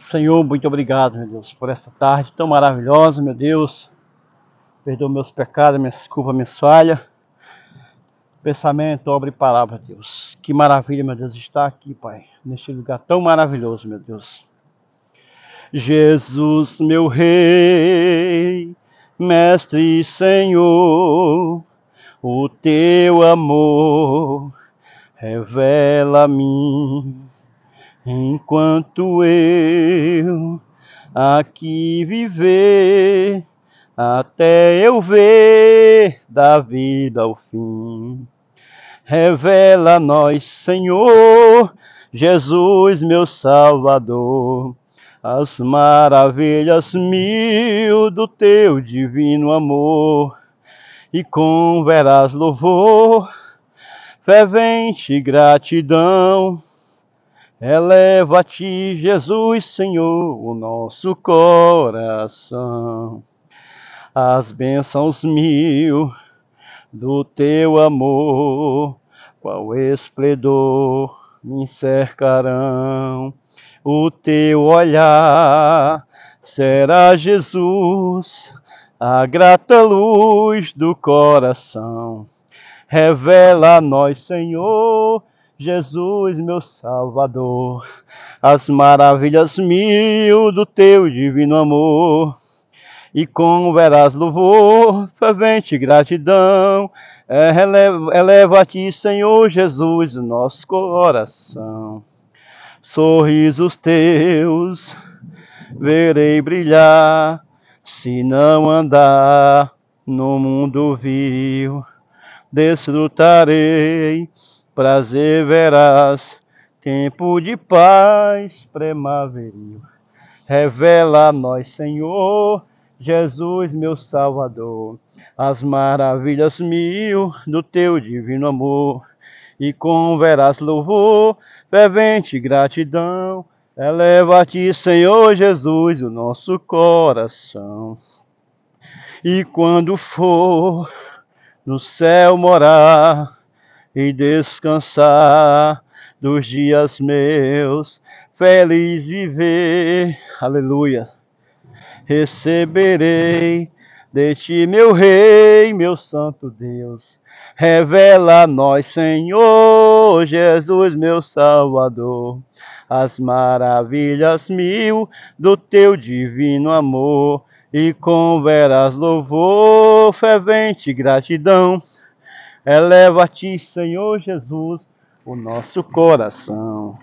Senhor, muito obrigado, meu Deus, por esta tarde tão maravilhosa, meu Deus. Perdoa meus pecados, minhas culpas, minhas falhas. Pensamento, obra e palavra, Deus. Que maravilha, meu Deus, estar aqui, Pai, neste lugar tão maravilhoso, meu Deus. Jesus, meu Rei, Mestre e Senhor, o teu amor revela a mim enquanto eu aqui viver, até eu ver da vida ao fim. Revela a nós, Senhor, Jesus, meu Salvador, as maravilhas mil do teu divino amor, e com veraz louvor, fervente gratidão Eleva a ti, Jesus, Senhor, o nosso coração. As bênçãos mil do teu amor, qual esplendor me cercarão. O teu olhar será Jesus, a grata luz do coração. Revela a nós, Senhor, Jesus, meu Salvador, as maravilhas mil do teu divino amor. E com veraz louvor, fervente gratidão, eleva a ti, Senhor Jesus, nosso coração. Sorrisos teus verei brilhar, se não andar no mundo vil, desfrutarei prazer verás, tempo de paz primaveril. Revela a nós, Senhor, Jesus, meu Salvador, as maravilhas mil do teu divino amor. E com verás louvor, fervente gratidão, eleva a ti, Senhor Jesus, o nosso coração. E quando for no céu morar, e descansar dos dias meus, feliz viver, aleluia. Receberei de ti, meu Rei, meu Santo Deus. Revela a nós, Senhor Jesus, meu Salvador, as maravilhas mil do teu divino amor, e com veras louvor, fervente gratidão Eleva a ti, Senhor Jesus, o nosso coração.